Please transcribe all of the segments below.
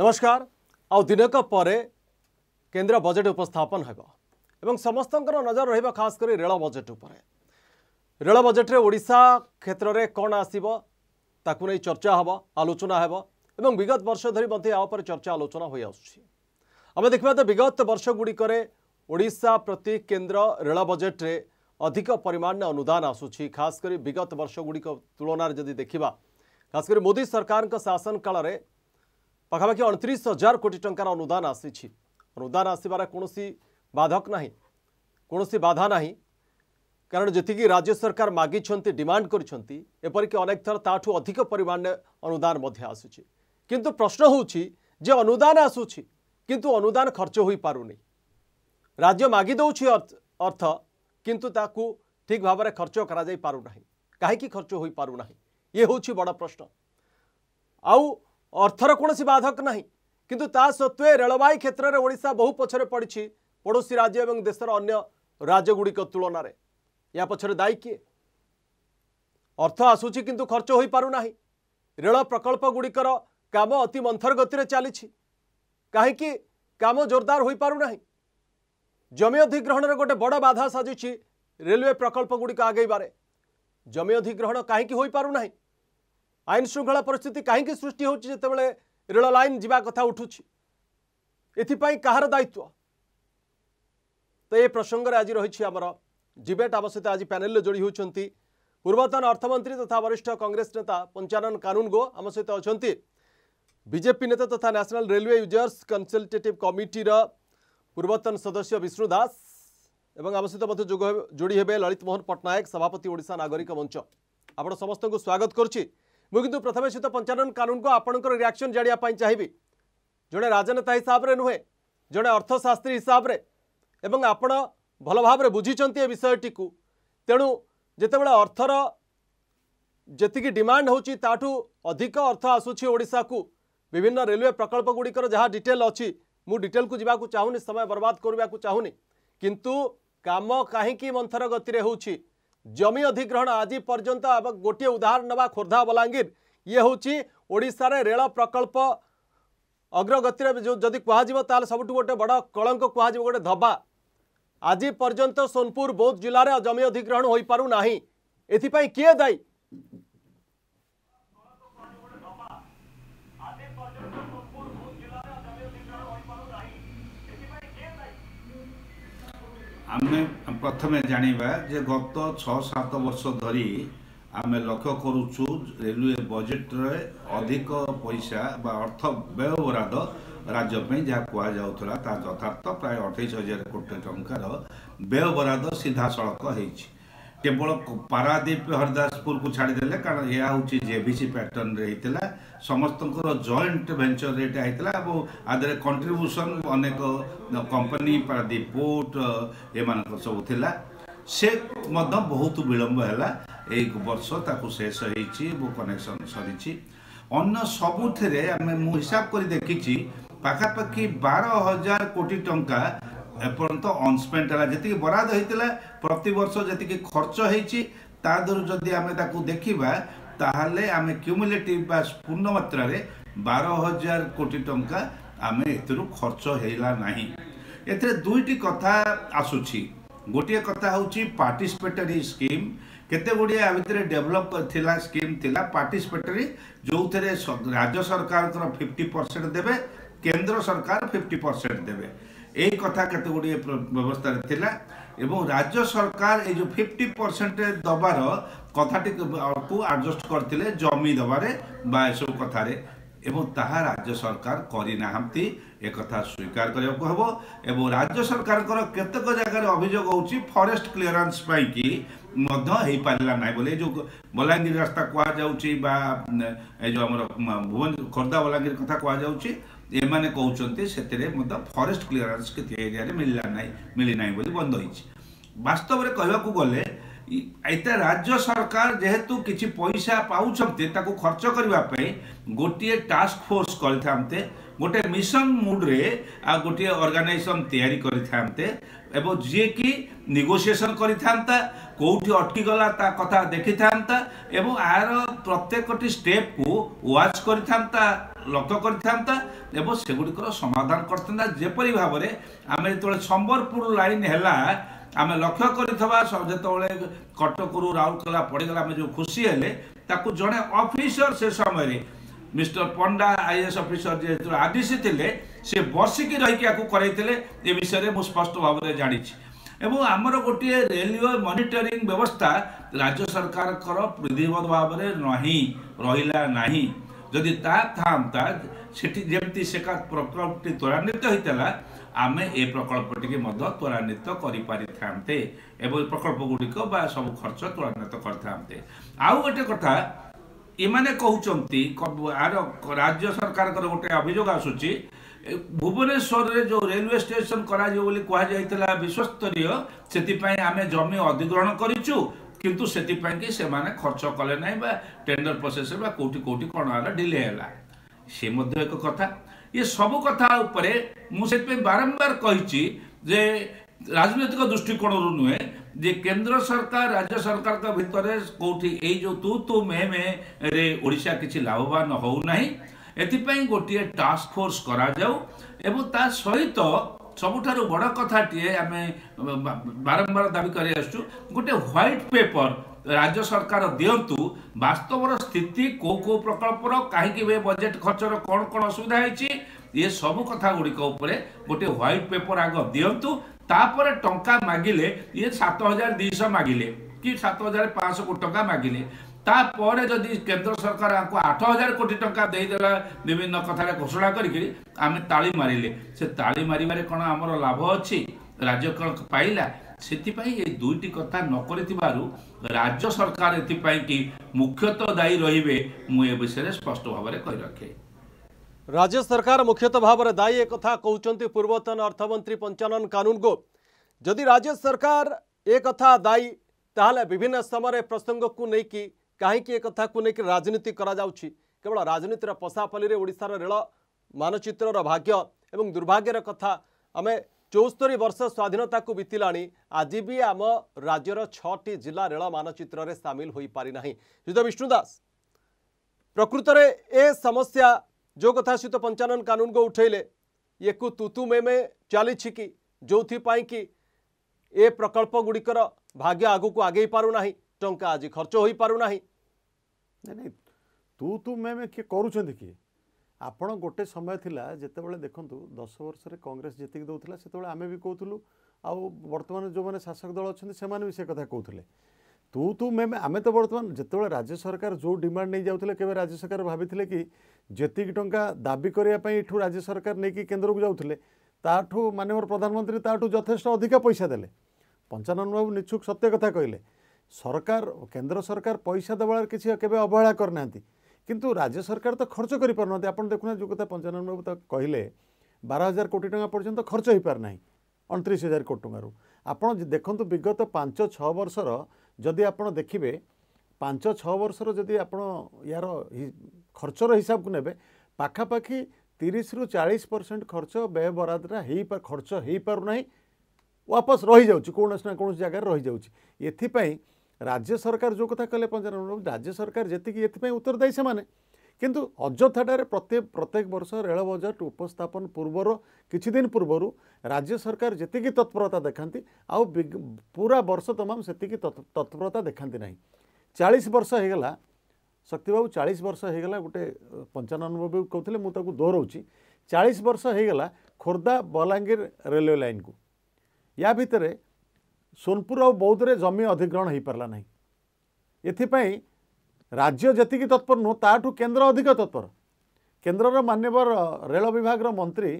नमस्कार आउ दिनक केन्द्र बजेट उपस्थापन हो समस्त नजर रहा खास रेल बजेट उपर रेल बजेट ओडा क्षेत्र में कौन आसब चर्चा हे आलोचना हे विगत वर्ष धरी यहाँ चर्चा आलोचना हो आम देखा तो विगत वर्ष ओडा प्रति केन्द्र रेल बजेट्रे अधिक परिमाण अनुदान आसूची खास विगत वर्ष तुलन जदि देखा खास मोदी सरकार शासन काल में पखापाखि अड़तीस हजार कोटी टकर अनुदान आसी अनुदान आसवर कौन सी बाधक ना कौन सी बाधा ना कारण जी राज्य सरकार मागिंट डिमाण करपरिकनेक थर ताठू अधिक परिमाण अनुदान आसू कि प्रश्न हो अनुदान आसूरी किंतु अनुदान खर्च हो पार नहीं राज्य मागिदे अर्थ किंतु ताकु ठीक भाव खर्च कर खर्च हो पार ना ये हूँ बड़ प्रश्न आउ ଅର୍ଥର କୌଣସି ବାଧକ ନାହିଁ କିନ୍ତୁ ତା ସତ୍ତ୍ୱେ ରେଳବାଇ କ୍ଷେତ୍ରରେ ଓଡ଼ିଶା ବହୁ ପଛରେ ପଡ଼ିଛି ପଡ଼ୋଶୀ ରାଜ୍ୟ ଏବଂ ଦେଶର ଅନ୍ୟ ରାଜ୍ୟଗୁଡ଼ିକ ତୁଳନାରେ ଏହା ପଛରେ ଦାୟୀ କିଏ ଅର୍ଥ ଆସୁଛି କିନ୍ତୁ ଖର୍ଚ୍ଚ ହୋଇପାରୁନାହିଁ ରେଳ ପ୍ରକଳ୍ପଗୁଡ଼ିକର କାମ ଅତି ମନ୍ଥରଗତିରେ ଚାଲିଛି କାହିଁକି କାମ ଜୋରଦାର ହୋଇପାରୁନାହିଁ ଜମି ଅଧିଗ୍ରହଣର ଗୋଟେ ବଡ଼ ବାଧା ସାଜୁଛି ରେଲୱେ ପ୍ରକଳ୍ପଗୁଡ଼ିକ ଆଗେଇବାରେ ଜମି ଅଧିଗ୍ରହଣ କାହିଁକି ହୋଇପାରୁନାହିଁ ଆଇନ ଶୃଙ୍ଖଳା ପରିସ୍ଥିତି କାହିଁକି ସୃଷ୍ଟି ହେଉଛି ଯେତେବେଳେ ରେଳ ଲାଇନ୍ ଯିବା କଥା ଉଠୁଛି ଏଥିପାଇଁ କାହାର ଦାୟିତ୍ୱ ତ ଏ ପ୍ରସଙ୍ଗରେ ଆଜି ରହିଛି ଆମର ଡିବେଟ୍ ଆମ ସହିତ ଆଜି ପ୍ୟାନେଲରେ ଯୋଡ଼ି ହେଉଛନ୍ତି ପୂର୍ବତନ ଅର୍ଥମନ୍ତ୍ରୀ ତଥା ବରିଷ୍ଠ କଂଗ୍ରେସ ନେତା ପଞ୍ଚାନନ କାନୁନଗୋ ଆମ ସହିତ ଅଛନ୍ତି ବିଜେପି ନେତା ତଥା ନ୍ୟାସନାଲ୍ ରେଲୱେ ୟୁଜର୍ସ କନ୍ସଲଟେଟିଭ୍ କମିଟିର ପୂର୍ବତନ ସଦସ୍ୟ ବିଷ୍ଣୁ ଦାସ ଏବଂ ଆମ ସହିତ ମଧ୍ୟ ଯୋଗ ଯୋଡ଼ି ହେବେ ଲଳିତ ମୋହନ ପଟ୍ଟନାୟକ ସଭାପତି ଓଡ଼ିଶା ନାଗରିକ ମଞ୍ଚ ଆପଣ ସମସ୍ତଙ୍କୁ ସ୍ୱାଗତ କରୁଛି ମୁଁ କିନ୍ତୁ ପ୍ରଥମେ ସହିତ ପଞ୍ଚାନନ କାନୁନକୁ ଆପଣଙ୍କର ରିଆକ୍ସନ୍ ଜାଣିବା ପାଇଁ ଚାହିଁବି ଜଣେ ରାଜନେତା ହିସାବରେ ନୁହେଁ ଜଣେ ଅର୍ଥଶାସ୍ତ୍ରୀ ହିସାବରେ ଏବଂ ଆପଣ ଭଲ ଭାବରେ ବୁଝିଛନ୍ତି ଏ ବିଷୟଟିକୁ ତେଣୁ ଯେତେବେଳେ ଅର୍ଥର ଯେତିକି ଡିମାଣ୍ଡ ହେଉଛି ତାଠୁ ଅଧିକ ଅର୍ଥ ଆସୁଛି ଓଡ଼ିଶାକୁ ବିଭିନ୍ନ ରେଲୱେ ପ୍ରକଳ୍ପଗୁଡ଼ିକର ଯାହା ଡିଟେଲ୍ ଅଛି ମୁଁ ଡିଟେଲ୍କୁ ଯିବାକୁ ଚାହୁଁନି ସମୟ ବର୍ବାଦ କରିବାକୁ ଚାହୁଁନି କିନ୍ତୁ କାମ କାହିଁକି ମନ୍ଥର ଗତିରେ ହେଉଛି जमी अधिग्रहण आज पर्यंत गोटे उदाहरण ना खोर्धा बलांगीर ये हूँ रेल प्रकल्प अग्रगति जो जदि कहे सब गोटे बड़ कलंक कह गए धब्बा आज पर्यंत सोनपुर बौद्ध जिले में जमी अधिग्रहण हो पारना एपाई किए दायी ଆମେ ପ୍ରଥମେ ଜାଣିବା ଯେ ଗତ ଛଅ ସାତ ବର୍ଷ ଧରି ଆମେ ଲକ୍ଷ୍ୟ କରୁଛୁ ରେଲୱେ ବଜେଟ୍ରେ ଅଧିକ ପଇସା ବା ଅର୍ଥ ବ୍ୟୟବରାଦ ରାଜ୍ୟ ପାଇଁ ଯାହା କୁହାଯାଉଥିଲା ତାହା ଯଥାର୍ଥ ପ୍ରାୟ ଅଠେଇଶ ହଜାର କୋଟି ଟଙ୍କାର ବ୍ୟୟବରାଦ ସିଧାସଳଖ ହେଇଛି କେବଳ ପାରାଦ୍ୱୀପ ହରିଦାସପୁରକୁ ଛାଡ଼ିଦେଲେ କାରଣ ଏହା ହେଉଛି ଜେଭିସି ପ୍ୟାଟର୍ନରେ ହେଇଥିଲା ସମସ୍ତଙ୍କର ଜଏଣ୍ଟ ଭେଞ୍ଚରରେ ଏଇଟା ହେଇଥିଲା ଏବଂ ଆ ଦେହରେ କଣ୍ଟ୍ରିବ୍ୟୁସନ୍ ଅନେକ କମ୍ପାନୀ ପାରାଦ୍ୱୀପ ପୋର୍ଟ ଏମାନଙ୍କର ସବୁ ଥିଲା ସେ ମଧ୍ୟ ବହୁତ ବିଳମ୍ବ ହେଲା ଏଇ ବର୍ଷ ତାକୁ ଶେଷ ହେଇଛି ଏବଂ କନେକ୍ସନ୍ ସରିଛି ଅନ୍ୟ ସବୁଥିରେ ଆମେ ମୁଁ ହିସାବ କରି ଦେଖିଛି ପାଖାପାଖି ବାର ହଜାର କୋଟି ଟଙ୍କା এপর্যন্ত অনস্পেন্ট হল যেত বরাদ হয়েছিল প্রতবর্ষ যেত খরচ হয়েছি তা দেহ যদি আমি তাকে দেখা তাহলে আমি কিউমুলেটিভ বা পূর্ণ মাত্রার বার হাজার কোটি টঙ্কা আমি এর খরচ হইলা না এতে দুইটি কথা আসুছি গোটি কথা হচ্ছে পার্টিসিপেটরি স্কিম কেতে গুড়িয়ে ଆ ଭିତରେ ଡେଭଲପ୍ ଥିଲା ସ୍କିମ୍ ଥିଲା ପାର୍ଟିସିପେଟରୀ ଯେଉଁଥିରେ ରାଜ୍ୟ ସରକାରଙ୍କର ଫିଫ୍ଟି ପରସେଣ୍ଟ ଦେବେ କେନ୍ଦ୍ର ସରକାର ଫିଫ୍ଟି ପରସେଣ୍ଟ ଦେବେ এই কথা କେତେ গুড়ি ବ୍ୟବସ୍ଥାରେ লা এবং রাজ্য সরকার এই যে ফিফটি ପରସେଣ୍ଟ দেবার কথাটি আডজস্ট କରିଥିଲେ জমি ଦେବାରେ বা এসব କଥାରେ এবং তাহা রাজ্য সরকার করে না একথা স্বীকার করা হব এবং রাজ্য সরকার কতক জায়গার অভিযোগ হচ্ছে ফরেস্ট ক্লিয়ারান্স পাইকি মধ্য হয়ে পারা না বলে এই যে বলাঙ্গীর রাস্তা কুয়া যাচ্ছে বা এই যে আমার ভুবন খোর্ধা বলাঙ্গীর কথা কুয়া যাচ্ছে ଏମାନେ କହୁଛନ୍ତି ସେଥିରେ ମଧ୍ୟ ଫରେଷ୍ଟ କ୍ଲିୟରାନ୍ସ କେତେ ଏରିଆରେ ମିଳିଲା ନାହିଁ ମିଳିନାହିଁ ବୋଲି ବନ୍ଦ ହୋଇଛି ବାସ୍ତବରେ କହିବାକୁ ଗଲେ ଏଇଟା ରାଜ୍ୟ ସରକାର ଯେହେତୁ କିଛି ପଇସା ପାଉଛନ୍ତି ତାକୁ ଖର୍ଚ୍ଚ କରିବା ପାଇଁ ଗୋଟିଏ ଟାସ୍କ ଫୋର୍ସ କରିଥାନ୍ତେ ଗୋଟେ ମିଶନ ମୁଡ଼୍ରେ ଆଉ ଗୋଟିଏ ଅର୍ଗାନାଇଜେସନ୍ ତିଆରି କରିଥାନ୍ତେ ଏବଂ ଯିଏକି ନିଗୋସିଏସନ୍ କରିଥାନ୍ତା କେଉଁଠି ଅଟକିଗଲା ତା କଥା ଦେଖିଥାନ୍ତା ଏବଂ ଏହାର ପ୍ରତ୍ୟେକଟି ଷ୍ଟେପ୍କୁ ୱାଚ୍ କରିଥାନ୍ତା ଲକ୍ଷ୍ୟ କରିଥାନ୍ତା ଏବଂ ସେଗୁଡ଼ିକର ସମାଧାନ କରିଥାନ୍ତା ଯେପରି ଭାବରେ ଆମେ ଯେତେବେଳେ ସମ୍ବଲପୁର ଲାଇନ୍ ହେଲା ଆମେ ଲକ୍ଷ୍ୟ କରିଥିବା ଯେତେବେଳେ କଟକରୁ ରାଉରକେଲା ପଡ଼ିଗଲା ଆମେ ଯେଉଁ ଖୁସି ହେଲେ ତାକୁ ଜଣେ ଅଫିସର ସେ ସମୟରେ ମିଷ୍ଟର ପଣ୍ଡା ଆଇଏଏସ୍ ଅଫିସର ଯେହେତୁ ଆଦିସି ଥିଲେ ସେ ବର୍ଷିକି ରହିକି ଆକୁ କରାଇଥିଲେ ଏ ବିଷୟରେ ମୁଁ ସ୍ପଷ୍ଟ ଭାବରେ ଜାଣିଛି ଏବଂ ଆମର ଗୋଟିଏ ରେଲୱେ ମନିଟରିଂ ବ୍ୟବସ୍ଥା ରାଜ୍ୟ ସରକାରଙ୍କର ବିଧିବଦ୍ଧ ଭାବରେ ନାହିଁ ରହିଲା ନାହିଁ ଯଦି ତା ଥାଆନ୍ତା ସେଠି ଯେମିତି ସେକା ପ୍ରକଳ୍ପଟି ତ୍ୱରାନ୍ୱିତ ହୋଇଥିଲା ଆମେ ଏ ପ୍ରକଳ୍ପଟିକି ମଧ୍ୟ ତ୍ୱରାନ୍ୱିତ କରିପାରିଥାନ୍ତେ ଏବଂ ପ୍ରକଳ୍ପଗୁଡ଼ିକ ବା ସବୁ ଖର୍ଚ୍ଚ ତ୍ୱରାନ୍ୱିତ କରିଥାନ୍ତେ ଆଉ ଗୋଟେ କଥା ଏମାନେ କହୁଛନ୍ତି ଆର ରାଜ୍ୟ ସରକାରଙ୍କର ଗୋଟେ ଅଭିଯୋଗ ଆସୁଛି ଭୁବନେଶ୍ୱରରେ ଯେଉଁ ରେଲୱେ ଷ୍ଟେସନ କରାଯିବ ବୋଲି କୁହାଯାଇଥିଲା ବିଶ୍ୱସ୍ତରୀୟ ସେଥିପାଇଁ ଆମେ ଜମି ଅଧିଗ୍ରହଣ କରିଛୁ କିନ୍ତୁ ସେଥିପାଇଁ କି ସେମାନେ ଖର୍ଚ୍ଚ କଲେ ନାହିଁ ବା ଟେଣ୍ଡର ପ୍ରୋସେସରେ ବା କେଉଁଠି କେଉଁଠି କ'ଣ ହେଲା ଡିଲେ ହେଲା ସେ ମଧ୍ୟ ଏକ କଥା ଇଏ ସବୁ କଥା ଉପରେ ମୁଁ ସେଥିପାଇଁ ବାରମ୍ବାର କହିଛି ଯେ ରାଜନୈତିକ ଦୃଷ୍ଟିକୋଣରୁ ନୁହେଁ ଯେ କେନ୍ଦ୍ର ସରକାର ରାଜ୍ୟ ସରକାରଙ୍କ ଭିତରେ କେଉଁଠି ଏଇ ଯେଉଁ ତୁ ତୁ ମେ ମେରେ ଓଡ଼ିଶା କିଛି ଲାଭବାନ ହେଉନାହିଁ ଏଥିପାଇଁ ଗୋଟିଏ ଟାସ୍କଫୋର୍ସ କରାଯାଉ ଏବଂ ତା ସହିତ ସବୁଠାରୁ ବଡ଼ କଥାଟିଏ ଆମେ ବାରମ୍ବାର ଦାବି କରିଆସୁଛୁ ଗୋଟିଏ ହ୍ୱାଇଟ୍ ପେପର ରାଜ୍ୟ ସରକାର ଦିଅନ୍ତୁ ବାସ୍ତବର ସ୍ଥିତି କେଉଁ କେଉଁ ପ୍ରକଳ୍ପର କାହିଁକି ଏବେ ବଜେଟ୍ ଖର୍ଚ୍ଚର କ'ଣ କ'ଣ ଅସୁବିଧା ହେଇଛି ଏ ସବୁ କଥା ଗୁଡ଼ିକ ଉପରେ ଗୋଟିଏ ହ୍ୱାଇଟ୍ ପେପର ଆଗ ଦିଅନ୍ତୁ ତାପରେ ଟଙ୍କା ମାଗିଲେ ଇଏ ସାତ ହଜାର ଦୁଇଶହ ମାଗିଲେ କି ସାତ ହଜାର ପାଞ୍ଚଶହ କୋଟି ଟଙ୍କା ମାଗିଲେ ତାପରେ ଯଦି କେନ୍ଦ୍ର ସରକାର ଆମକୁ ଆଠ ହଜାର କୋଟି ଟଙ୍କା ଦେଇଦେଲା ବିଭିନ୍ନ କଥାରେ ଘୋଷଣା କରିକିରି ଆମେ ତାଳି ମାରିଲେ ସେ ତାଳି ମାରିବାରେ କ'ଣ ଆମର ଲାଭ ଅଛି ରାଜ୍ୟ କ'ଣ ପାଇଲା ସେଥିପାଇଁ ଏ ଦୁଇଟି କଥା ନ କରିଥିବାରୁ ରାଜ୍ୟ ସରକାର ଏଥିପାଇଁ କି ମୁଖ୍ୟତଃ ଦାୟୀ ରହିବେ ମୁଁ ଏ ବିଷୟରେ ସ୍ପଷ୍ଟ ଭାବରେ କହି ରଖେ राज्य सरकार मुख्यतः भाव दायी एक कहते पूर्वतन अर्थमंत्री पंचानन कानून को जदि राज्य सरकार एक दायी ताहले विभिन्न समय प्रसंग को लेकिन कहीं एक नहीं राजनीति करवल राजनीतिर पशापाली ओडार रेल मानचित्र भाग्य एवं दुर्भाग्यर कथा आम चौस्तरी वर्ष स्वाधीनता को बीतला आज भी आम राज्यर छा जिला रेल मानचित्र सामिल हो पारिना युद्ध विष्णुदास प्रकृत ए समस्या जो कथा सहित पंचानन कानून को उठेले ये कु तुतु मे मे चली कि जो कि ए प्रकल्प गुड़िकर भाग्य आग को आगे पारना टा आज खर्च हो पारना तु तु मे मे किए कर किए आप गोटे समय थिला जिते बड़े देखु दस वर्ष कांग्रेस जीतिक दौला से तो आम भी कौलु आउ बर्तमान जो मैंने शासक दल अच्छे से कथा कहते तु तु मे आम तो बर्तमान जिते राज्य सरकार जो डिमांड नहीं जाऊ राज्य सरकार भाभी कि ଯେତିକି ଟଙ୍କା ଦାବି କରିବା ପାଇଁ ଏଠୁ ରାଜ୍ୟ ସରକାର ନେଇକି କେନ୍ଦ୍ରକୁ ଯାଉଥିଲେ ତାଠୁ ମାନ୍ୟବର ପ୍ରଧାନମନ୍ତ୍ରୀ ତାଠୁ ଯଥେଷ୍ଟ ଅଧିକା ପଇସା ଦେଲେ ପଞ୍ଚାନନ ବାବୁ ନିଚ୍ଛୁକ ସତ୍ୟ କଥା କହିଲେ ସରକାର କେନ୍ଦ୍ର ସରକାର ପଇସା ଦେବାରେ କିଛି କେବେ ଅବହେଳା କରିନାହାନ୍ତି କିନ୍ତୁ ରାଜ୍ୟ ସରକାର ତ ଖର୍ଚ୍ଚ କରିପାରୁନାହାନ୍ତି ଆପଣ ଦେଖୁନାହାନ୍ତି ଯେଉଁ କଥା ପଞ୍ଚାନନ ବାବୁ ତ କହିଲେ ବାର ହଜାର କୋଟି ଟଙ୍କା ପର୍ଯ୍ୟନ୍ତ ଖର୍ଚ୍ଚ ହୋଇପାରୁନାହିଁ ଅଣତିରିଶ ହଜାର କୋଟି ଟଙ୍କାରୁ ଆପଣ ଦେଖନ୍ତୁ ବିଗତ ପାଞ୍ଚ ଛଅ ବର୍ଷର ଯଦି ଆପଣ ଦେଖିବେ ପାଞ୍ଚ ଛଅ ବର୍ଷର ଯଦି ଆପଣ ୟାର ଖର୍ଚ୍ଚର ହିସାବକୁ ନେବେ ପାଖାପାଖି ତିରିଶରୁ ଚାଳିଶ ପରସେଣ୍ଟ ଖର୍ଚ୍ଚ ବ୍ୟୟ ବରାଦଟା ହେଇ ଖର୍ଚ୍ଚ ହେଇପାରୁନାହିଁ ୱାପସ୍ ରହିଯାଉଛି କୌଣସି ନା କୌଣସି ଜାଗାରେ ରହିଯାଉଛି ଏଥିପାଇଁ ରାଜ୍ୟ ସରକାର ଯେଉଁ କଥା କହିଲେ ପଞ୍ଚାନନ ବାବୁ ରାଜ୍ୟ ସରକାର ଯେତିକି ଏଥିପାଇଁ ଉତ୍ତରଦାୟୀ ସେମାନେ କିନ୍ତୁ ଅଯଥାଠାରେ ପ୍ରତ୍ୟେକ ପ୍ରତ୍ୟେକ ବର୍ଷ ରେଳ ବଜେଟ୍ ଉପସ୍ଥାପନ ପୂର୍ବରୁ କିଛି ଦିନ ପୂର୍ବରୁ ରାଜ୍ୟ ସରକାର ଯେତିକି ତତ୍ପରତା ଦେଖାନ୍ତି ଆଉ ପୁରା ବର୍ଷ ତମାମ ସେତିକି ତତ୍ପରତା ଦେଖାନ୍ତି ନାହିଁ ଚାଳିଶ ବର୍ଷ ହେଇଗଲା ଶକ୍ତିବାବୁ ଚାଳିଶ ବର୍ଷ ହୋଇଗଲା ଗୋଟେ ପଞ୍ଚାନନବେ କହୁଥିଲେ ମୁଁ ତାକୁ ଦୋହରାଉଛି ଚାଳିଶ ବର୍ଷ ହୋଇଗଲା ଖୋର୍ଦ୍ଧା ବଲାଙ୍ଗୀର ରେଲୱେ ଲାଇନ୍କୁ ୟା ଭିତରେ ସୋନପୁର ଆଉ ବୌଦ୍ଧରେ ଜମି ଅଧିଗ୍ରହଣ ହୋଇପାରିଲା ନାହିଁ ଏଥିପାଇଁ ରାଜ୍ୟ ଯେତିକି ତତ୍ପର ନୁହଁ ତାଠୁ କେନ୍ଦ୍ର ଅଧିକ ତତ୍ପର କେନ୍ଦ୍ରର ମାନ୍ୟବର ରେଳ ବିଭାଗର ମନ୍ତ୍ରୀ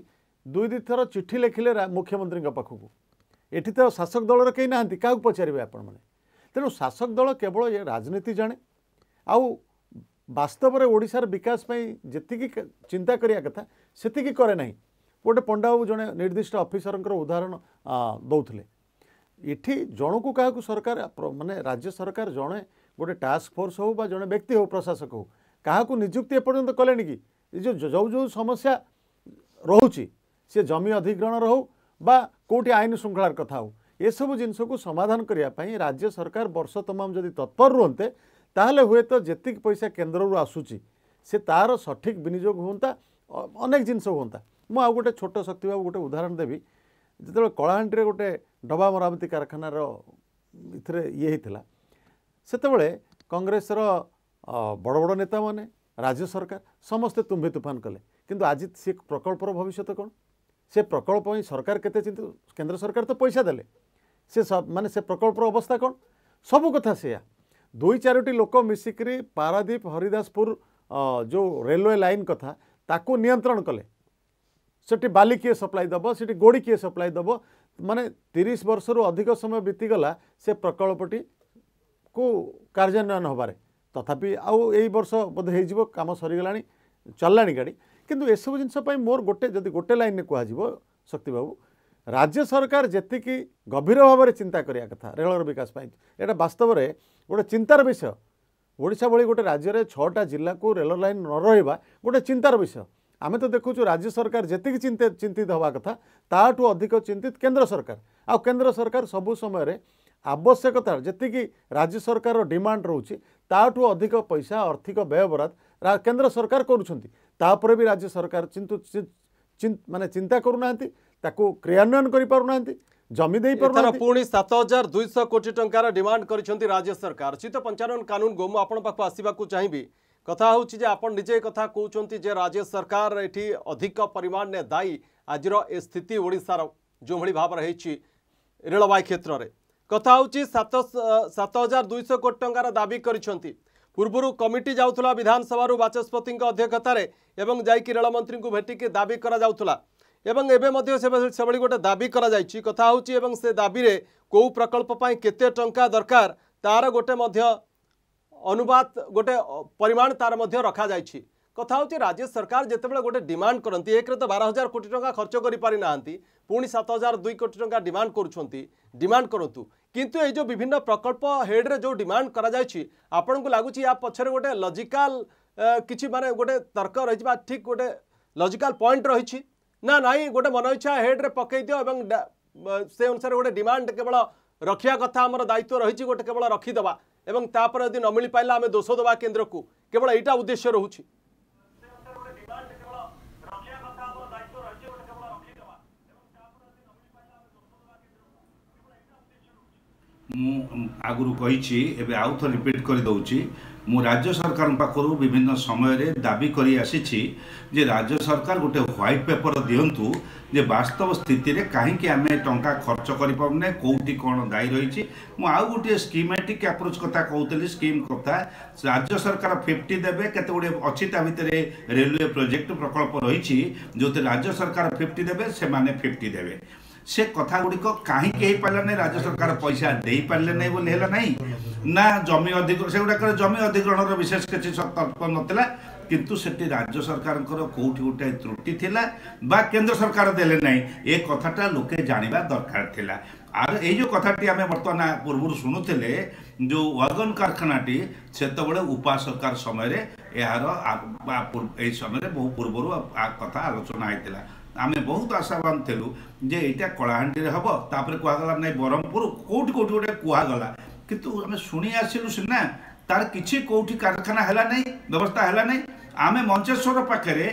ଦୁଇ ଦୁଇ ଥର ଚିଠି ଲେଖିଲେ ମୁଖ୍ୟମନ୍ତ୍ରୀଙ୍କ ପାଖକୁ ଏଠି ତ ଶାସକ ଦଳର କେହି ନାହାନ୍ତି କାହାକୁ ପଚାରିବେ ଆପଣମାନେ ତେଣୁ ଶାସକ ଦଳ କେବଳ ଏ ରାଜନୀତି ଜାଣେ ଆଉ ବାସ୍ତବରେ ଓଡ଼ିଶାର ବିକାଶ ପାଇଁ ଯେତିକି ଚିନ୍ତା କରିବା କଥା ସେତିକି କରେ ନାହିଁ ଗୋଟେ ପଣ୍ଡାବାବୁ ଜଣେ ନିର୍ଦ୍ଦିଷ୍ଟ ଅଫିସରଙ୍କର ଉଦାହରଣ ଦେଉଥିଲେ ଏଠି ଜଣକୁ କାହାକୁ ସରକାର ମାନେ ରାଜ୍ୟ ସରକାର ଜଣେ ଗୋଟେ ଟାସ୍କ ଫୋର୍ସ ହେଉ ବା ଜଣେ ବ୍ୟକ୍ତି ହେଉ ପ୍ରଶାସକ ହେଉ କାହାକୁ ନିଯୁକ୍ତି ଏପର୍ଯ୍ୟନ୍ତ କଲେଣି କି ଏ ଯେଉଁ ଯେଉଁ ଯେଉଁ ସମସ୍ୟା ରହୁଛି ସେ ଜମି ଅଧିଗ୍ରହଣର ହେଉ ବା କେଉଁଠି ଆଇନ ଶୃଙ୍ଖଳାର କଥା ହେଉ ଏସବୁ ଜିନିଷକୁ ସମାଧାନ କରିବା ପାଇଁ ରାଜ୍ୟ ସରକାର ବର୍ଷ ତମାମ ଯଦି ତତ୍ପର ରୁହନ୍ତେ ତାହେଲେ ହୁଏତ ଯେତିକି ପଇସା କେନ୍ଦ୍ରରୁ ଆସୁଛି ସେ ତା'ର ସଠିକ୍ ବିନିଯୋଗ ହୁଅନ୍ତା ଅନେକ ଜିନିଷ ହୁଅନ୍ତା ମୁଁ ଆଉ ଗୋଟେ ଛୋଟ ଶକ୍ତି ବାବୁ ଗୋଟେ ଉଦାହରଣ ଦେବି ଯେତେବେଳେ କଳାହାଣ୍ଡିରେ ଗୋଟେ ଡବା ମରାମତି କାରଖାନାର ଏଥିରେ ଇଏ ହେଇଥିଲା ସେତେବେଳେ କଂଗ୍ରେସର ବଡ଼ ବଡ଼ ନେତାମାନେ ରାଜ୍ୟ ସରକାର ସମସ୍ତେ ତୁମ୍ଭେ ତୁଫାନ କଲେ କିନ୍ତୁ ଆଜି ସେ ପ୍ରକଳ୍ପର ଭବିଷ୍ୟତ କ'ଣ ସେ ପ୍ରକଳ୍ପ ପାଇଁ ସରକାର କେତେ ଚିନ୍ତିତ କେନ୍ଦ୍ର ସରକାର ତ ପଇସା ଦେଲେ ସେ ମାନେ ସେ ପ୍ରକଳ୍ପର ଅବସ୍ଥା କ'ଣ ସବୁ କଥା ସେଇଆ ଦୁଇ ଚାରୋଟି ଲୋକ ମିଶିକିରି ପାରାଦ୍ୱୀପ ହରିଦାସପୁର ଯେଉଁ ରେଲୱେ ଲାଇନ୍ କଥା ତାକୁ ନିୟନ୍ତ୍ରଣ କଲେ ସେଠି ବାଲି କିଏ ସପ୍ଲାଇ ଦେବ ସେଠି ଗୋଡ଼ି କିଏ ସପ୍ଲାଇ ଦେବ ମାନେ ତିରିଶ ବର୍ଷରୁ ଅଧିକ ସମୟ ବିତିଗଲା ସେ ପ୍ରକଳ୍ପଟିକୁ କାର୍ଯ୍ୟାନ୍ୱୟନ ହେବାରେ ତଥାପି ଆଉ ଏଇ ବର୍ଷ ବୋଧେ ହେଇଯିବ କାମ ସରିଗଲାଣି ଚାଲିଲାଣି ଗାଡ଼ି କିନ୍ତୁ ଏସବୁ ଜିନିଷ ପାଇଁ ମୋର ଗୋଟେ ଯଦି ଗୋଟେ ଲାଇନ୍ରେ କୁହାଯିବ ଶକ୍ତିବାବୁ ରାଜ୍ୟ ସରକାର ଯେତିକି ଗଭୀର ଭାବରେ ଚିନ୍ତା କରିବା କଥା ରେଳର ବିକାଶ ପାଇଁ ଏଇଟା ବାସ୍ତବରେ ଗୋଟେ ଚିନ୍ତାର ବିଷୟ ଓଡ଼ିଶା ଭଳି ଗୋଟେ ରାଜ୍ୟରେ ଛଅଟା ଜିଲ୍ଲାକୁ ରେଳ ଲାଇନ୍ ନ ରହିବା ଗୋଟେ ଚିନ୍ତାର ବିଷୟ ଆମେ ତ ଦେଖୁଛୁ ରାଜ୍ୟ ସରକାର ଯେତିକି ଚିନ୍ତ ଚିନ୍ତିତ ହେବା କଥା ତାଠୁ ଅଧିକ ଚିନ୍ତିତ କେନ୍ଦ୍ର ସରକାର ଆଉ କେନ୍ଦ୍ର ସରକାର ସବୁ ସମୟରେ ଆବଶ୍ୟକତା ଯେତିକି ରାଜ୍ୟ ସରକାରର ଡିମାଣ୍ଡ ରହୁଛି ତାଠୁ ଅଧିକ ପଇସା ଆର୍ଥିକ ବ୍ୟୟବରାଦ କେନ୍ଦ୍ର ସରକାର କରୁଛନ୍ତି ତାପରେ ବି ରାଜ୍ୟ ସରକାର ମାନେ ଚିନ୍ତା କରୁନାହାନ୍ତି ତାକୁ କ୍ରିୟାନ୍ୱୟନ କରିପାରୁନାହାନ୍ତି জমি দেইপার পুনি সাত হাজার দুইশ কোটি টঙ্কার ডিমান্ড করেছেন রাজ্য সরকার চিত পঞ্চানন কানুন কু আপনার পাখ আসবাক চাইবি কথা হচ্ছে যে আপনার নিজে কথা কৌন যে রাজ্য সরকার এটি অধিক পরিমাণে দায়ী আজর এ স্থিতি ওড়শার যেভাবে ভাবে হয়েছে রেলবাই ক্ষেত্রে কথা হচ্ছে সাত সাত হাজার দুইশ কোটি টঙ্কার দাবি করেছেন পূর্বর কমিটি যাওয়া বিধানসভার বাচস্পতি অধ্যক্ষতার এবং যাই রেলমন্ত্রী ভেটিকি দাবি করা যাওয়া এবং এবে মধ্যে সেভাবে গোটে দাবি করা যাই কথা হচ্ছে এবং সে দাবিরে কেউ প্রকল্প কেতে টঙ্কা দরকার তার গোটে মধ্য অনুবাদ গোটে পরিমাণ তার মধ্য রখা যাই কথা হচ্ছে রাজ্য সরকার যেতবে গোটে ডিমান্ড করতে একরে তো বার হাজার কোটি টাকা খরচ করে পি না পুঁ সাত হাজার দুই কোটি টাকা ডিমান্ড করছেন ডিমান্ড করতু কিন্তু এই যে বিভিন্ন প্রকল্প হেডরে যে ডিমান্ড করা যাই আপনার লাগুচি ইয়া পছরে গোটে লজিকাল কিছু মানে গোটে তর্ক রয়েছে বা ঠিক গোটে লজিকাল পয়েন্ট রয়েছে ନା ନାଇଁ ଗୋଟେ ମନ ଇଚ୍ଛା ହେଡ଼୍ରେ ପକେଇଦିଅ ଏବଂ ସେ ଅନୁସାରେ ଗୋଟେ ଡିମାଣ୍ଡ କେବଳ ରଖିବା କଥା ଆମର ଦାୟିତ୍ୱ ରହିଛି ଗୋଟେ କେବଳ ରଖିଦେବା ଏବଂ ତାପରେ ଯଦି ନ ମିଳିପାରିଲା ଆମେ ଦୋଷ ଦେବା କେନ୍ଦ୍ରକୁ କେବଳ ଏଇଟା ଉଦ୍ଦେଶ୍ୟ ରହୁଛି ମୁଁ ଆଗରୁ କହିଛି ଏବେ ଆଉ ଥରେ ରିପିଟ୍ ମୁଁ ରାଜ୍ୟ ସରକାରଙ୍କ ପାଖରୁ ବିଭିନ୍ନ ସମୟରେ ଦାବି କରି ଆସିଛି ଯେ ରାଜ୍ୟ ସରକାର ଗୋଟେ ହ୍ୱାଇଟ୍ ପେପର୍ ଦିଅନ୍ତୁ ଯେ ବାସ୍ତବ ସ୍ଥିତିରେ କାହିଁକି ଆମେ ଟଙ୍କା ଖର୍ଚ୍ଚ କରିପାରୁନେ କେଉଁଠି କ'ଣ ଦାୟୀ ରହିଛି ମୁଁ ଆଉ ଗୋଟିଏ ସ୍କିମାଟିକ୍ ଆପ୍ରୋଚ୍ କଥା କହୁଥିଲି ସ୍କିମ୍ କଥା ରାଜ୍ୟ ସରକାର ଫିଫ୍ଟି ଦେବେ କେତେ ଗୁଡ଼ିଏ ଅଛି ତା ଭିତରେ ରେଲୱେ ପ୍ରୋଜେକ୍ଟ ପ୍ରକଳ୍ପ ରହିଛି ଯେଉଁଥିରେ ରାଜ୍ୟ ସରକାର ଫିଫ୍ଟି ଦେବେ ସେମାନେ ଫିଫ୍ଟି ଦେବେ ସେ କଥା ଗୁଡ଼ିକ କାହିଁକି ହେଇପାରିଲା ନାହିଁ ରାଜ୍ୟ ସରକାର ପଇସା ଦେଇପାରିଲେ ନାହିଁ ବୋଲି ହେଲା ନାହିଁ ନା ଜମି ଅଧିଗ୍ରହଣ ସେଗୁଡ଼ାକରେ ଜମି ଅଧିଗ୍ରହଣର ବିଶେଷ କିଛି ତର୍କ ନଥିଲା କିନ୍ତୁ ସେଠି ରାଜ୍ୟ ସରକାରଙ୍କର କେଉଁଠି ଗୋଟାଏ ତ୍ରୁଟି ଥିଲା ବା କେନ୍ଦ୍ର ସରକାର ଦେଲେ ନାହିଁ ଏ କଥାଟା ଲୋକେ ଜାଣିବା ଦରକାର ଥିଲା আর এই যে কথাটি আমি বর্তমানে পূর্বর শুণুলে যে ওয়াগন কারখানাটি সেতবে উপা সরকার সময়ের এর এই সময় বহু পূর্বর কথা আলোচনা হয়েছিল আমি বহুত আশাবান লু যে এইটা কলাহাণ্ডি হব তাপরে কুহগলা নাই ব্রহ্মপুর কোটি কোটি গোটে কুহগলা କିନ୍ତୁ ଆମେ ଶୁଣି ଆସିଲୁ ସିନା ତାର କିଛି କେଉଁଠି କାରଖାନା ହେଲା ନାହିଁ ବ୍ୟବସ୍ଥା ହେଲା ନାହିଁ ଆମେ ମଞ୍ଚେଶ୍ୱର ପାଖରେ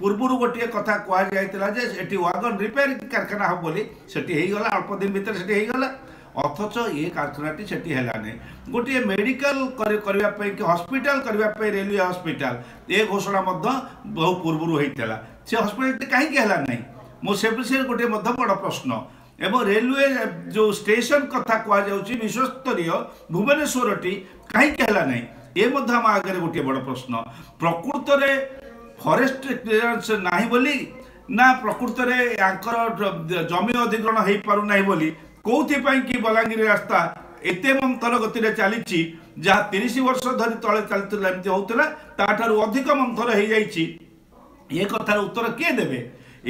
ପୂର୍ବରୁ ଗୋଟିଏ କଥା କୁହାଯାଇଥିଲା ଯେ ସେଠି ୱାଗନ ରିପେୟାରିଂ କାରଖାନା ହେବ ବୋଲି ସେଠି ହେଇଗଲା ଅଳ୍ପ ଦିନ ଭିତରେ ସେଠି ହେଇଗଲା ଅଥଚ ଏ କାରଖାନାଟି ସେଠି ହେଲାନି ଗୋଟିଏ ମେଡ଼ିକାଲ କରିବା ପାଇଁ କି ହସ୍ପିଟାଲ କରିବା ପାଇଁ ରେଲୱେ ହସ୍ପିଟାଲ ଏ ଘୋଷଣା ମଧ୍ୟ ବହୁ ପୂର୍ବରୁ ହେଇଥିଲା ସେ ହସ୍ପିଟାଲଟି କାହିଁକି ହେଲା ନାହିଁ ମୋ ସେ ବିଷୟରେ ଗୋଟିଏ ମଧ୍ୟ ବଡ଼ ପ୍ରଶ୍ନ ଏବଂ ରେଲୱେ ଯେଉଁ ଷ୍ଟେସନ କଥା କୁହାଯାଉଛି ବିଶ୍ୱସ୍ତରୀୟ ଭୁବନେଶ୍ୱରଟି କାହିଁକି ହେଲା ନାହିଁ ଏ ମଧ୍ୟ ଆମ ଆଗରେ ଗୋଟିଏ ବଡ଼ ପ୍ରଶ୍ନ ପ୍ରକୃତରେ ଫରେଷ୍ଟ କ୍ଲିୟରାନ୍ସ ନାହିଁ ବୋଲି ନା ପ୍ରକୃତରେ ୟାଙ୍କର ଜମି ଅଧିଗ୍ରହଣ ହେଇପାରୁନାହିଁ ବୋଲି କେଉଁଥିପାଇଁ କି ବଲାଙ୍ଗୀର ରାସ୍ତା ଏତେ ମନ୍ଥର ଗତିରେ ଚାଲିଛି ଯାହା ତିରିଶ ବର୍ଷ ଧରି ତଳେ ଚାଲିଥିଲା ଏମିତି ହେଉଥିଲା ତାଠାରୁ ଅଧିକ ମନ୍ଥର ହେଇଯାଇଛି ଏ କଥାର ଉତ୍ତର କିଏ ଦେବେ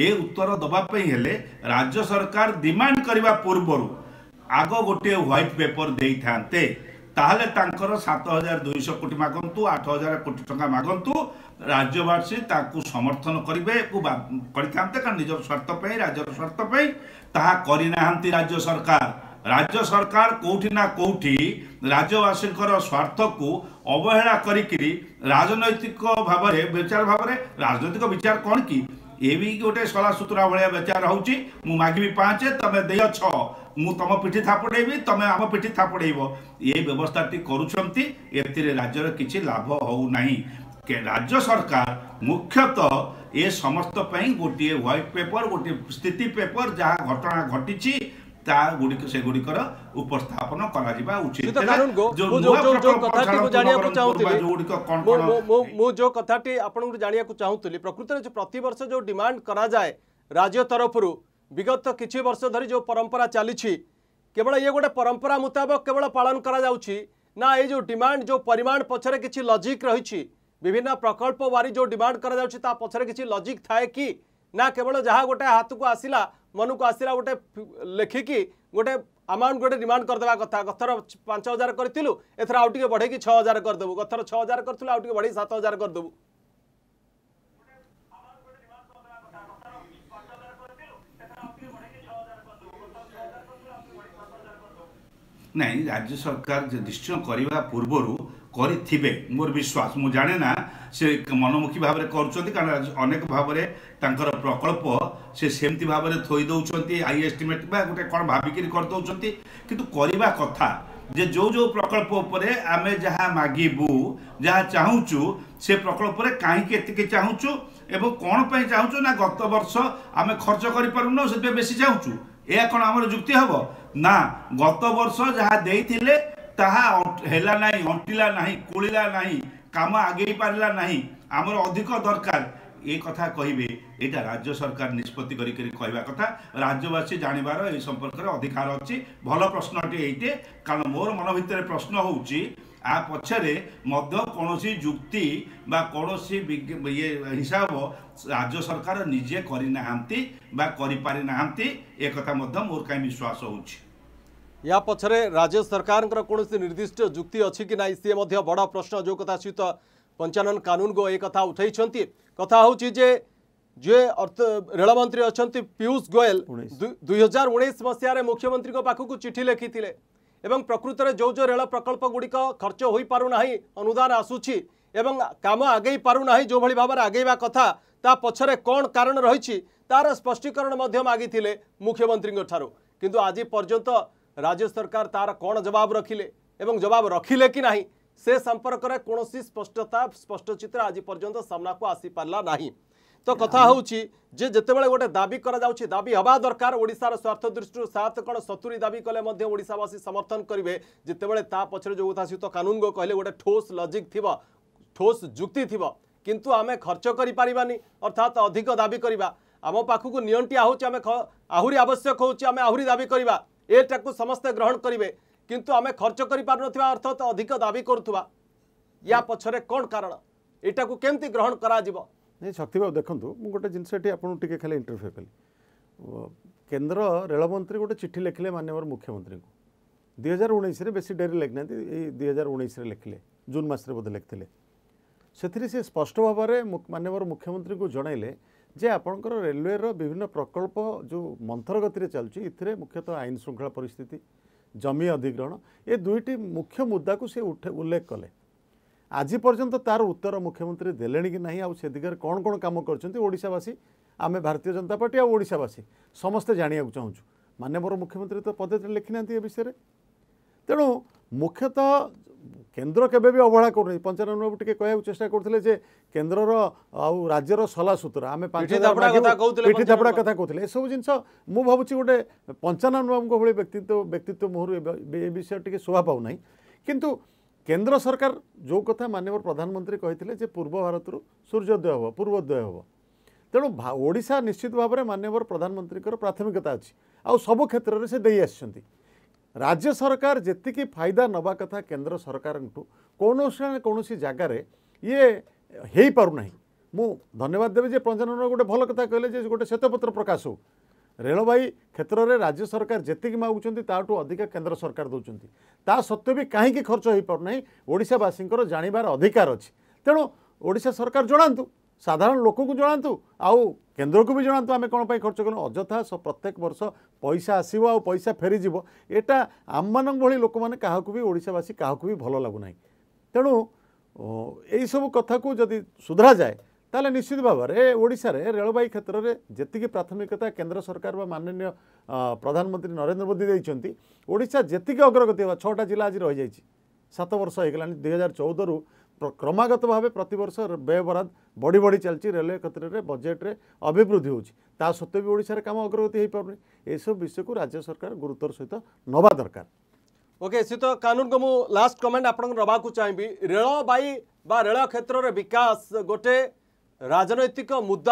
ଏ ଉତ୍ତର ଦେବା ପାଇଁ ହେଲେ ରାଜ୍ୟ ସରକାର ଡିମାଣ୍ଡ କରିବା ପୂର୍ବରୁ ଆଗ ଗୋଟିଏ ହ୍ୱାଇଟ୍ ପେପର ଦେଇଥାନ୍ତେ ତାହେଲେ ତାଙ୍କର ସାତ ହଜାର ଦୁଇଶହ କୋଟି ମାଗନ୍ତୁ ଆଠ ହଜାର କୋଟି ଟଙ୍କା ମାଗନ୍ତୁ ରାଜ୍ୟବାସୀ ତାକୁ ସମର୍ଥନ କରିବେ କରିଥାନ୍ତେ କାରଣ ନିଜର ସ୍ୱାର୍ଥ ପାଇଁ ରାଜ୍ୟର ସ୍ୱାର୍ଥ ପାଇଁ ତାହା କରିନାହାନ୍ତି ରାଜ୍ୟ ସରକାର ରାଜ୍ୟ ସରକାର କେଉଁଠି ନା କେଉଁଠି ରାଜ୍ୟବାସୀଙ୍କର ସ୍ୱାର୍ଥକୁ ଅବହେଳା କରିକିରି ରାଜନୈତିକ ଭାବରେ ବିଚାର ଭାବରେ ରାଜନୈତିକ ବିଚାର କ'ଣ କି ଏ ବି ଗୋଟେ ଶଳା ସୁତୁରା ଭଳିଆ ବେଚାର ହେଉଛି ମୁଁ ମାଗିବି ପାଞ୍ଚ ତମେ ଦିଅ ଛଅ ମୁଁ ତମ ପିଠି ଥାପଡ଼େଇବି ତମେ ଆମ ପିଠି ଥାପଡ଼େଇବ ଏ ବ୍ୟବସ୍ଥାଟି କରୁଛନ୍ତି ଏଥିରେ ରାଜ୍ୟର କିଛି ଲାଭ ହେଉନାହିଁ ରାଜ୍ୟ ସରକାର ମୁଖ୍ୟତଃ ଏ ସମସ୍ତ ପାଇଁ ଗୋଟିଏ ହ୍ୱାଇଟ୍ ପେପର ଗୋଟିଏ ସ୍ଥିତି ପେପର ଯାହା ଘଟଣା ଘଟିଛି ताकर चाहूँ प्रकृत प्रत वर्ष राज्य तरफ विगत किसी परंपरा चली ये गोटे परंपरा मुताबक केवल पालन करा जो डिमांड जो परिमाण पचर लजिक रही विभिन्न प्रकल्प वारी जो डिमांड कर पचर लजिक थाए कि ना केवल जहाँ गोटे हाथ को आसला ମନକୁ ଆସିଲା ଗୋଟେ ଲେଖିକି ଗୋଟେ ଆମାଉଣ୍ଟ ଗୋଟେ ଡିମାଣ୍ଡ କରିଦେବା କଥା ଗତର ପାଞ୍ଚ ହଜାର କରିଥିଲୁ ଏଥର ଆଉ ଟିକେ ବଢ଼େଇକି ଛଅ ହଜାର କରିଦେବୁ ଗତର ଛଅ ହଜାର କରିଥିଲୁ ଆଉ ଟିକେ ବଢ଼େଇକି ସାତ ହଜାର କରିଦେବୁ ନାଇଁ ରାଜ୍ୟ ସରକାର ନିଶ୍ଚୟ କରିବା ପୂର୍ବରୁ କରିଥିବେ ମୋର ବିଶ୍ୱାସ ମୁଁ ଜାଣେ ନା ସେ ମନମୁଖୀ ଭାବରେ କରୁଛନ୍ତି କାରଣ ଅନେକ ଭାବରେ ତାଙ୍କର ପ୍ରକଳ୍ପ সে সেমতি ভাবে থই দেউছন্তি আই এস্টিমেট বা গোটে কোণ কর দেউছন্তি কিন্তু করিবা কথা যে যো যো প্রকল্প উপরে আমি যাহা মাগিবু যাহা চাহুচু সে প্রকল্পরে কাহিকি এতকি চাহুচু এবং কোন পাই চাহুচু না গত বর্ষ আমি খরচ করে পারুন সেতে বেশি চাহুচু এ এখন আমার যুক্তি হব না গত বর্ষ যাহা দেইছিলে তাহা হেলা নাই অন্টিলা নাই কুড়িলা নাই কাম আগেই পারিলা নাই আমার অধিক দরকার ଏ କଥା କହିବେ ଏଇଟା ରାଜ୍ୟ ସରକାର ନିଷ୍ପତ୍ତି କରିକରି କହିବା କଥା ରାଜ୍ୟବାସୀ ଜାଣିବାର ଏ ସମ୍ପର୍କରେ ଅଧିକାର ଅଛି ଭଲ ପ୍ରଶ୍ନଟି ଏଇଟେ କାରଣ ମୋର ମନ ଭିତରେ ପ୍ରଶ୍ନ ହେଉଛି ଆ ପଛରେ ମଧ୍ୟ କୌଣସି ଯୁକ୍ତି ବା କୌଣସି ଇଏ ହିସାବ ରାଜ୍ୟ ସରକାର ନିଜେ କରିନାହାନ୍ତି ବା କରିପାରିନାହାନ୍ତି ଏକଥା ମଧ୍ୟ ମୋର କାହିଁ ବିଶ୍ୱାସ ହେଉଛି या पछाडि राज्य सरकारको कौनसी निर्दिष्ट जुक्ति कि नै सि बड प्रश्न जो कथा सित পঞ্চানন কানুনগো এ কথা উঠাইছেন কথা হচ্ছে যে যে অর্থ রেলমন্ত্রী অনেক পীয়ূষ গোয়েল দুই হাজার উনিশ মশায় মুখ্যমন্ত্রী পাখক চিঠি লিখিলে এবং প্রকৃতরে যে যে রেল প্রকল্পগুড়ি খরচ হয়ে পু না অনুদান আসুছি এবং কাম আগেই পু না যেভাবে ভাবে আগেবা কথা তা পছরে কোণ কারণ রয়েছে তার স্পষ্টীকরণ মাগিলে মুখ্যমন্ত্রী ঠার কিন্তু আজ পর্যন্ত রাজ্য সরকার তার কোণ জবাব রখিলে এবং জবাব রখিলে কি না ସେ ସମ୍ପର୍କରେ କୌଣସି ସ୍ପଷ୍ଟତା ସ୍ପଷ୍ଟ ଚିତ୍ର ଆଜି ପର୍ଯ୍ୟନ୍ତ ସାମ୍ନାକୁ ଆସିପାରିଲା ନାହିଁ ତ କଥା ହେଉଛି ଯେ ଯେତେବେଳେ ଗୋଟେ ଦାବି କରାଯାଉଛି ଦାବି ହେବା ଦରକାର ଓଡ଼ିଶାର ସ୍ୱାର୍ଥ ଦୃଷ୍ଟିରୁ ସାତ କ'ଣ ସତୁରୀ ଦାବି କଲେ ମଧ୍ୟ ଓଡ଼ିଶାବାସୀ ସମର୍ଥନ କରିବେ ଯେତେବେଳେ ତା ପଛରେ ଯେଉଁ କଥା ସହିତ କାନୁନଙ୍କ କହିଲେ ଗୋଟେ ଠୋସ୍ ଲଜିକ୍ ଥିବ ଠୋସ୍ ଯୁକ୍ତି ଥିବ କିନ୍ତୁ ଆମେ ଖର୍ଚ୍ଚ କରିପାରିବାନି ଅର୍ଥାତ୍ ଅଧିକ ଦାବି କରିବା ଆମ ପାଖକୁ ନିଅଣ୍ଟି ଆହୁଛି ଆମେ ଆହୁରି ଆବଶ୍ୟକ ହେଉଛି ଆମେ ଆହୁରି ଦାବି କରିବା ଏଟାକୁ ସମସ୍ତେ ଗ୍ରହଣ କରିବେ কিন্তু আমি খরচ করে পার অর্থ তো অধিক দাবি করুবা ইয়া পছরে কোন কারণ এটাকে কেমতি গ্রহণ করা যাব শক্তিবাবু দেখুন মু গোটে জিনিস এটি আপনার টিকি খালি ইন্টরভিউ কলি কেন্দ্র রেলমন্ত্রী গোটে চিঠি লেখিলে মাননীয় মুখ্যমন্ত্রী দুই হাজার উনিশে বেশি ডেরি লেখি না এই দুই হাজার উনিশে লেখিলে জুন মাসে বোধে লেখিলে সে স্পষ্ট ভাবে ଭାବରେ মুখ্যমন্ত্রী ମୁଖ୍ୟମନ୍ତ୍ରୀଙ୍କୁ ଜଣାଇଲେ ଯେ ଆପଣଙ୍କର ରେଲୱେର ବିଭିନ୍ନ ପ୍ରକଳ୍ପ ଯେଉଁ ମନ୍ଥର ଗତିରେ ଚାଲୁଛି ଏଥିରେ ମୁଖ୍ୟତଃ ଆଇନ ଶୃଙ୍ଖଳା ପରିସ୍ଥିତି জমি অধিগ্রহণ এ দুইটি মুখ্য মুদ্দাକୁ ସେ ଉଲ୍ଲେଖ କଲେ ଆଜି ପର୍ଯ୍ୟନ୍ତ ତାର ଉତ୍ତର ମୁଖ୍ୟମନ୍ତ୍ରୀ ଦେଲେଣି କି ନାହିଁ ଆଉ ସେ ଦିଗରେ କ'ଣ କ'ଣ କାମ କରିଛନ୍ତି ଓଡ଼ିଶାବାସୀ ଆମେ ଭାରତୀୟ ଜନତା ପାର୍ଟି ଆଉ ଓଡ଼ିଶାବାସୀ ସମସ୍ତେ ଜାଣିବାକୁ ଚାହୁଁଛୁ ମାନ୍ୟବର ମୁଖ୍ୟମନ୍ତ୍ରୀ ତ ପଦରେ ଲେଖିନାହାନ୍ତି ଏ ବିଷୟରେ ତେଣୁ ମୁଖ୍ୟତଃ କେନ୍ଦ୍ର କେବେ ବି ଅବହେଳା କରୁନି ପଞ୍ଚାନନବାବୁ ଟିକେ କହିବାକୁ ଚେଷ୍ଟା କରୁଥିଲେ ଯେ କେନ୍ଦ୍ରର ଆଉ ରାଜ୍ୟର ସଲାସୁତୁରା ଆମେ ପିଠି ଥାପଡ଼ା କଥା କହୁଥିଲେ ଏସବୁ ଜିନିଷ ମୁଁ ଭାବୁଛି ଗୋଟେ ପଞ୍ଚାନନବାବୁଙ୍କ ଭଳି ବ୍ୟକ୍ତିତ୍ୱ ବ୍ୟକ୍ତିତ୍ୱ ମୁହଁରୁ ଏ ବିଷୟ ଟିକେ ଶୋଭା ପାଉନାହିଁ କିନ୍ତୁ କେନ୍ଦ୍ର ସରକାର ଯେଉଁ କଥା ମାନ୍ୟବର ପ୍ରଧାନମନ୍ତ୍ରୀ କହିଥିଲେ ଯେ ପୂର୍ବ ଭାରତରୁ ସୂର୍ଯ୍ୟୋଦୟ ହେବ ପୂର୍ବୋଦୟ ହେବ ତେଣୁ ଓଡ଼ିଶା ନିଶ୍ଚିତ ଭାବରେ ମାନ୍ୟବର ପ୍ରଧାନମନ୍ତ୍ରୀଙ୍କର ପ୍ରାଥମିକତା ଅଛି ଆଉ ସବୁ କ୍ଷେତ୍ରରେ ସେ ଦେଇ ଆସିଛନ୍ତି ରାଜ୍ୟ ସରକାର ଯେତିକି ଫାଇଦା ନେବା କଥା କେନ୍ଦ୍ର ସରକାରଙ୍କଠୁ କୌଣସି ନା କୌଣସି ଜାଗାରେ ଇଏ ହେଇପାରୁନାହିଁ ମୁଁ ଧନ୍ୟବାଦ ଦେବି ଯେ ପ୍ରଞ୍ଜନର ଗୋଟେ ଭଲ କଥା କହିଲେ ଯେ ଗୋଟେ ଶ୍ୱେତପତ୍ର ପ୍ରକାଶ ହଉ ରେଳବାଇ କ୍ଷେତ୍ରରେ ରାଜ୍ୟ ସରକାର ଯେତିକି ମାଗୁଛନ୍ତି ତାଠୁ ଅଧିକ କେନ୍ଦ୍ର ସରକାର ଦେଉଛନ୍ତି ତା ସତ୍ତ୍ୱେ ବି କାହିଁକି ଖର୍ଚ୍ଚ ହେଇପାରୁନାହିଁ ଓଡ଼ିଶାବାସୀଙ୍କର ଜାଣିବାର ଅଧିକାର ଅଛି ତେଣୁ ଓଡ଼ିଶା ସରକାର ଜଣାନ୍ତୁ ସାଧାରଣ ଲୋକଙ୍କୁ ଜଣାନ୍ତୁ ଆଉ କେନ୍ଦ୍ରକୁ ବି ଜଣାନ୍ତୁ ଆମେ କ'ଣ ପାଇଁ ଖର୍ଚ୍ଚ କଲୁ ଅଯଥା ପ୍ରତ୍ୟେକ ବର୍ଷ ପଇସା ଆସିବ ଆଉ ପଇସା ଫେରିଯିବ ଏଇଟା ଆମମାନଙ୍କ ଭଳି ଲୋକମାନେ କାହାକୁ ବି ଓଡ଼ିଶାବାସୀ କାହାକୁ ବି ଭଲ ଲାଗୁନାହିଁ ତେଣୁ ଏହିସବୁ କଥାକୁ ଯଦି ସୁଧରାଯାଏ ତାହେଲେ ନିଶ୍ଚିତ ଭାବରେ ଓଡ଼ିଶାରେ ରେଳବାଇ କ୍ଷେତ୍ରରେ ଯେତିକି ପ୍ରାଥମିକତା କେନ୍ଦ୍ର ସରକାର ବା ମାନନୀୟ ପ୍ରଧାନମନ୍ତ୍ରୀ ନରେନ୍ଦ୍ର ମୋଦି ଦେଇଛନ୍ତି ଓଡ଼ିଶା ଯେତିକି ଅଗ୍ରଗତି ହେବା ଛଅଟା ଜିଲ୍ଲା ଆଜି ରହିଯାଇଛି ସାତ ବର୍ଷ ହୋଇଗଲାଣି ଦୁଇହଜାର ଚଉଦରୁ క్రమగత భవే ప్రతివర్ష బయబర బడి బడి చల్చి రైల్వే ఖత్రరే బడ్జెట్ రే అవిబృతి హుచి తా సత్య బి ఒడిషార కమ అగర్గతి హై పర్నే ایسో బిషయకు రాజ్య సర్కార్ గురుత్తర్ సయిత నవ దరకార్ ఓకే సితో కానూన్ గము లాస్ట్ కమెంట్ అపణ రబాకు చాయబి రైలో బై బ రైలో ఖత్రరే వికాస్ గోటే రాజనాయతిక్ ముద్ద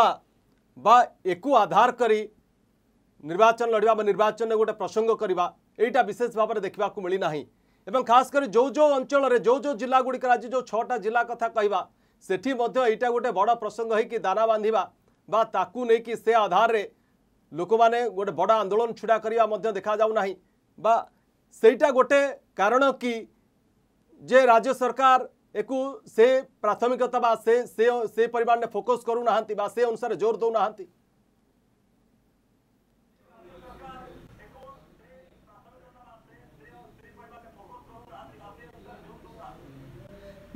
బ ఏకు ఆధార్ కరి నిర్వాచన్ లడివా నిర్వాచన్ గోటే ప్రసంగ కరివా ఏట విశేష్ భావరే దేఖవాకు మిలి నహీ एवं खास कर जो जो अंचल जो जो जिला गुड़िकर आज जो छटा जिला कथा कह से यहाँ गोटे बड़ प्रसंग हो दाना बांधा वाकू नहीं कि से आधार में लोक मैंने गोटे बड़ आंदोलन छिड़ा करने देखा जाऊना बाईटा गोटे कारण कि जे राज्य सरकार एक से प्राथमिकता से से, से परिमाण फोकस करूना से अनुसार जोर दौना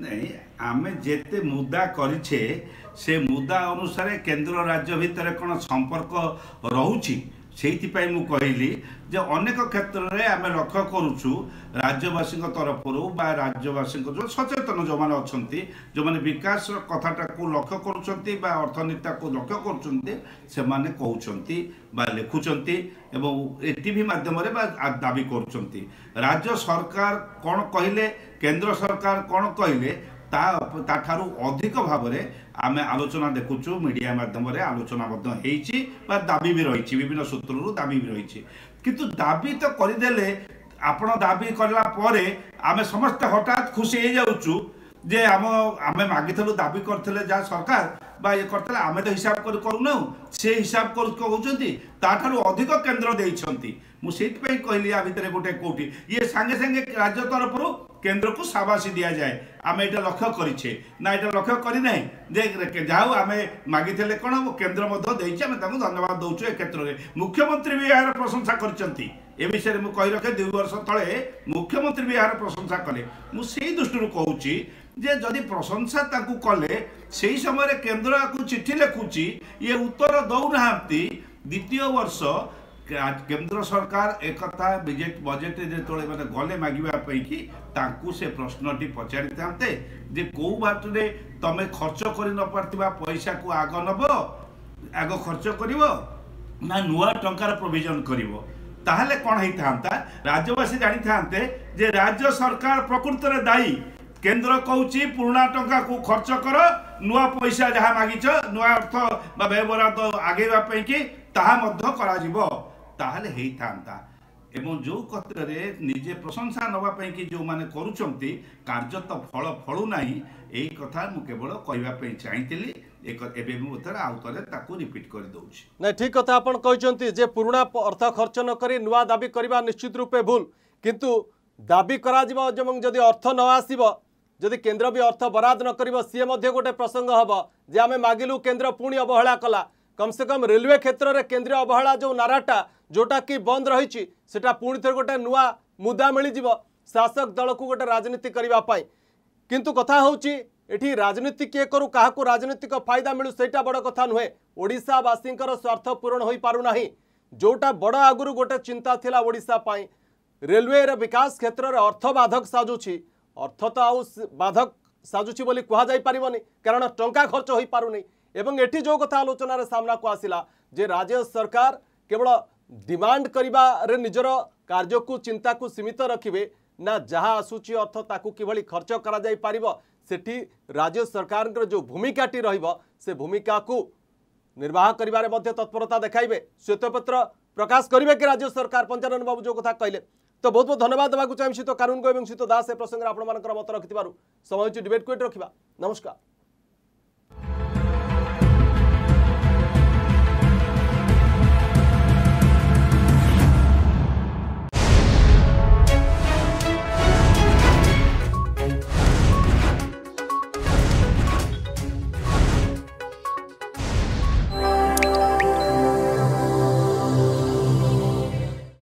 ନାଇଁ ଆମେ ଯେତେ ମୁଦା କରିଛେ ସେ ମୁଦା ଅନୁସାରେ କେନ୍ଦ୍ର ରାଜ୍ୟ ଭିତରେ କ'ଣ ସମ୍ପର୍କ ରହୁଛି ସେଇଥିପାଇଁ ମୁଁ କହିଲି যে অনেক ক্ষেত্রে আমি লক্ষ্য করুছু রাজ্যবাসী তরফর বা রাজ্যবাসী সচেতন যে অনেক বিকাশ কথাটা কু লক্ষ্য করছেন বা অর্থনীতিটাকে লক্ষ্য করছেন সে বা লিখুছেন এবং এটিভি মাধ্যমে বা দাবি করছেন রাজ্য সরকার কোণ কহিলে কেন্দ্র সরকার কোণ কহিলে তা ତାଠାରୁ ଅଧିକ ଭାବରେ ଆମେ ଆଲୋଚନା ଦେଖୁଛୁ ମିଡ଼ିଆ ମାଧ୍ୟମରେ ଆଲୋଚନା ମଧ୍ୟ ହେଇଛି ବା ଦାବି ବି ରହିଛି ବିଭିନ୍ନ ସୂତ୍ରରୁ ଦାବି ବି ରହିଛି କିନ୍ତୁ ଦାବି ତ କରିଦେଲେ ଆପଣ ଦାବି କଲା ପରେ ଆମେ ସମସ୍ତେ ହଠାତ୍ ଖୁସି ହେଇଯାଉଛୁ ଯେ ଆମ ଆମେ ମାଗିଥିଲୁ ଦାବି କରିଥିଲେ ଯାହା ସରକାର ବା ଇଏ କରିଥିଲା ଆମେ ତ ହିସାବ କରି କରୁନାହୁଁ ସେ ହିସାବ କହୁଛନ୍ତି ତାଠାରୁ ଅଧିକ କେନ୍ଦ୍ର ଦେଇଛନ୍ତି ମୁଁ ସେଇଥିପାଇଁ କହିଲି ୟା ଭିତରେ ଗୋଟେ କେଉଁଠି ଇଏ ସାଙ୍ଗେ ସାଙ୍ଗେ ରାଜ୍ୟ ତରଫରୁ କେନ୍ଦ୍ରକୁ ସାବାସି ଦିଆଯାଏ ଆମେ ଏଇଟା ଲକ୍ଷ୍ୟ କରିଛେ ନା ଏଇଟା ଲକ୍ଷ୍ୟ କରିନାହିଁ ଯେ ଯାହା ହଉ ଆମେ ମାଗିଥିଲେ କ'ଣ ହେବ କେନ୍ଦ୍ର ମଧ୍ୟ ଦେଇଛେ ଆମେ ତାଙ୍କୁ ଧନ୍ୟବାଦ ଦେଉଛୁ ଏ କ୍ଷେତ୍ରରେ ମୁଖ୍ୟମନ୍ତ୍ରୀ ବି ଏହାର ପ୍ରଶଂସା କରିଛନ୍ତି ଏ ବିଷୟରେ ମୁଁ କହି ରଖେ ଦୁଇ ବର୍ଷ ତଳେ ମୁଖ୍ୟମନ୍ତ୍ରୀ ବି ଏହାର ପ୍ରଶଂସା କଲେ ମୁଁ ସେଇ ଦୃଷ୍ଟିରୁ କହୁଛି ଯେ ଯଦି ପ୍ରଶଂସା ତାଙ୍କୁ କଲେ ସେହି ସମୟରେ କେନ୍ଦ୍ର ଆକୁ ଚିଠି ଲେଖୁଛି ଇଏ ଉତ୍ତର ଦେଉନାହାନ୍ତି ଦ୍ୱିତୀୟ ବର୍ଷ କେନ୍ଦ୍ର ସରକାର ଏକଥା ବିଜେପି ବଜେଟରେ ଯେତେବେଳେ ମାନେ ଗଲେ ମାଗିବା ପାଇଁକି ତାଙ୍କୁ ସେ ପ୍ରଶ୍ନଟି ପଚାରିଥାନ୍ତେ ଯେ କେଉଁ ବାଟରେ ତମେ ଖର୍ଚ୍ଚ କରିନପାରୁଥିବା ପଇସାକୁ ଆଗ ନେବ ଆଗ ଖର୍ଚ୍ଚ କରିବ ନା ନୂଆ ଟଙ୍କାର ପ୍ରୋଭିଜନ କରିବ ତାହେଲେ କ'ଣ ହେଇଥାନ୍ତା ରାଜ୍ୟବାସୀ ଜାଣିଥାନ୍ତେ ଯେ ରାଜ୍ୟ ସରକାର ପ୍ରକୃତରେ ଦାୟୀ কেন্দ্র কৌছি পুরোনা টঙ্কা খরচ কর নূয়া পয়সা যা মাগিছ নূয়া অর্থ বা ব্যয়বরাদ আগেবা কি তাহা করা যাব তাহলে হয়ে থাকে এবং যে ক্ষেত্রে নিজে প্রশংসা নেওয়া কি যে করছেন কার্য তো ফল ফলু না এই কথা মু কেবল কহা চাইলি ঠিক কথা আপনার কিন্তু যে পুরোনা অর্থ খরচ নকি নূয়া দাবি করা নিশ্চিত রূপে ভুল কিন্তু দাবি করা এবং যদি অর্থ ন আসব ଯଦି କେନ୍ଦ୍ର ବି ଅର୍ଥ ବରାଦ ନ କରିବ ସିଏ ମଧ୍ୟ ଗୋଟେ ପ୍ରସଙ୍ଗ ହେବ ଯେ ଆମେ ମାଗିଲୁ କେନ୍ଦ୍ର ପୁଣି ଅବହେଳା କଲା କମ୍ସେ କମ୍ ରେଲୱେ କ୍ଷେତ୍ରରେ କେନ୍ଦ୍ରୀୟ ଅବହେଳା ଯେଉଁ ନାରାଟା ଯେଉଁଟାକି ବନ୍ଦ ରହିଛି ସେଟା ପୁଣି ଥରେ ଗୋଟେ ନୂଆ ମୁଦା ମିଳିଯିବ ଶାସକ ଦଳକୁ ଗୋଟେ ରାଜନୀତି କରିବା ପାଇଁ କିନ୍ତୁ କଥା ହେଉଛି ଏଠି ରାଜନୀତି କିଏ କରୁ କାହାକୁ ରାଜନୈତିକ ଫାଇଦା ମିଳୁ ସେଇଟା ବଡ଼ କଥା ନୁହେଁ ଓଡ଼ିଶାବାସୀଙ୍କର ସ୍ୱାର୍ଥ ପୂରଣ ହୋଇପାରୁନାହିଁ ଯେଉଁଟା ବଡ଼ ଆଗରୁ ଗୋଟେ ଚିନ୍ତା ଥିଲା ଓଡ଼ିଶା ପାଇଁ ରେଲୱେର ବିକାଶ କ୍ଷେତ୍ରରେ ଅର୍ଥ ବାଧକ ସାଜୁଛି অর্থ তো আউ বাধক সাজুছি বলে কুহযাই পারিবনি কারণ টঙ্কা খরচ হয়ে পারুনি এবং এটি যে কথা আলোচনার সামনাকু আসিলা যে রাজ্য সরকার কেবল ডিমান্ড করিবারে নিজের କାର୍ଯ୍ୟକୁ ଚିନ୍ତାକୁ ସୀମିତ ରଖିବେ ନା ଯାହା ଆସୁଛି ଅର୍ଥ ତାକୁ କିଭଳି ଖର୍ଚ୍ଚ କରାଯାଇପାରିବ ସେଠି ରାଜ୍ୟ ସରକାରଙ୍କର ଯେଉଁ ଭୂମିକାଟି ରହିବ ସେ ଭୂମିକାକୁ ନିର୍ବାହ କରିବାରେ ମଧ୍ୟ ତତ୍ପରତା ଦେଖାଇବେ ଶ୍ୱେତପତ୍ର ପ୍ରକାଶ କରିବେ କି ରାଜ୍ୟ ସରକାର ପଞ୍ଚାନନ ବାବୁ ଯେଉଁ କଥା କହିଲେ তো বহু বহু ধন্যবাদ দেওয়া চাই সীত কারুণ এবং সীত দাস এ প্রসঙ্গে আপনার মত রাখি সময় হচ্ছে ডিবেট কুয়েট রাখা নমস্কার